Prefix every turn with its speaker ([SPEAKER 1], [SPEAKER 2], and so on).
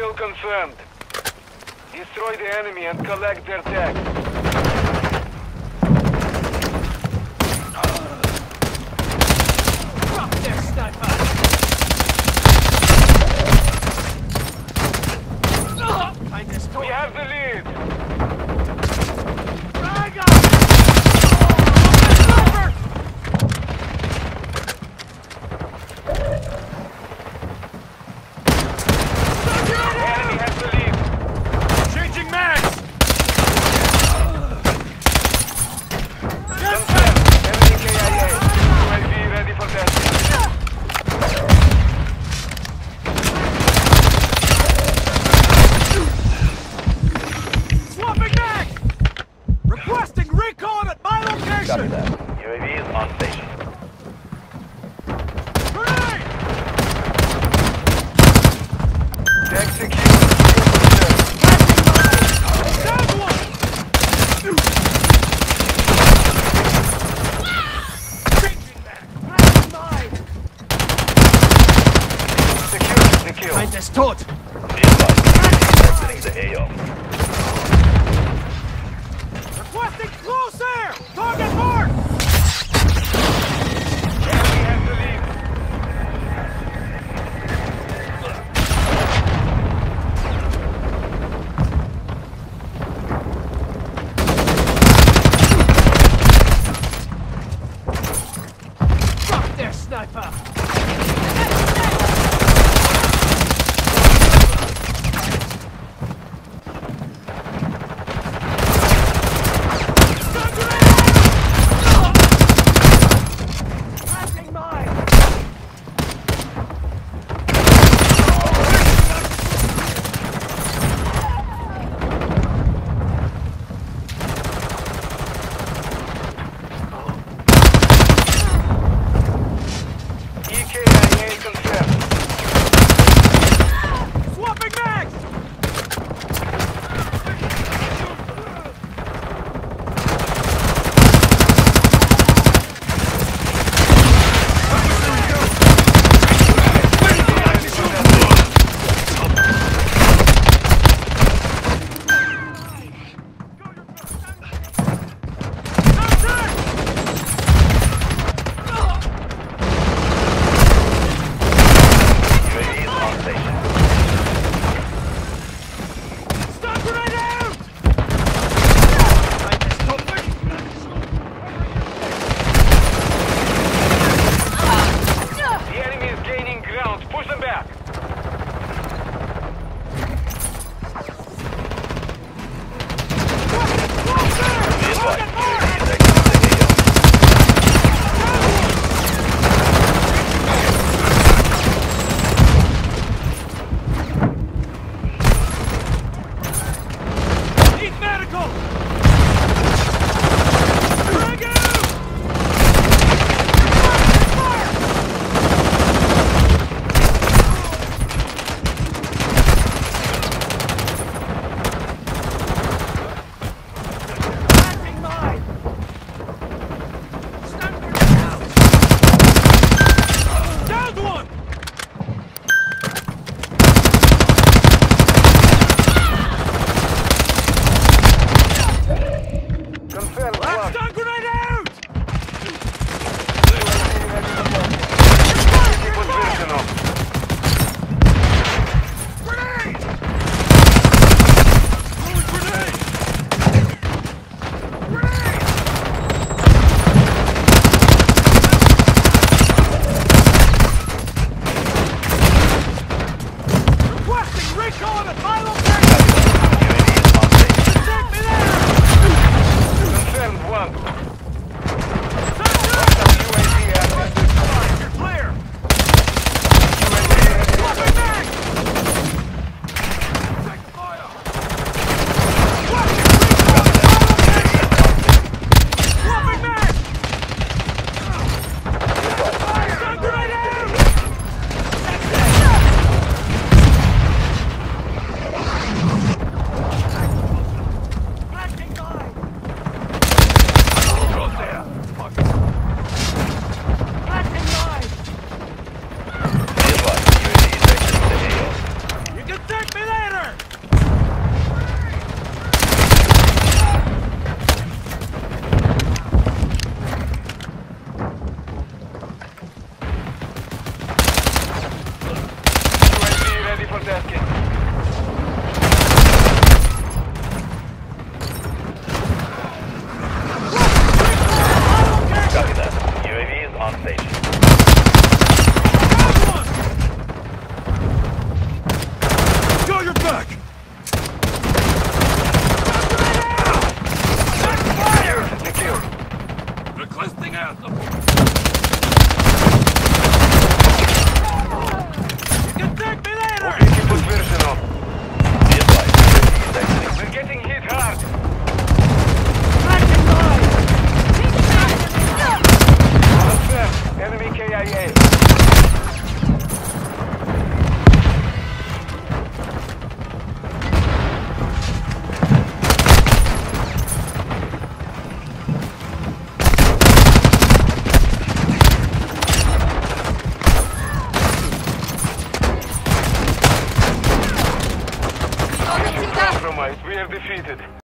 [SPEAKER 1] Kill confirmed. Destroy the enemy and collect their
[SPEAKER 2] tags.
[SPEAKER 1] We have the lead!
[SPEAKER 3] Copy that. UAV is on station.
[SPEAKER 2] sniper!
[SPEAKER 1] 对。对